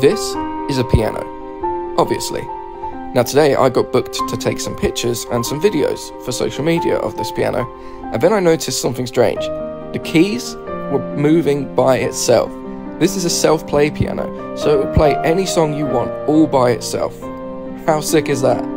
This is a piano, obviously. Now, today I got booked to take some pictures and some videos for social media of this piano, and then I noticed something strange. The keys were moving by itself. This is a self play piano, so it will play any song you want all by itself. How sick is that?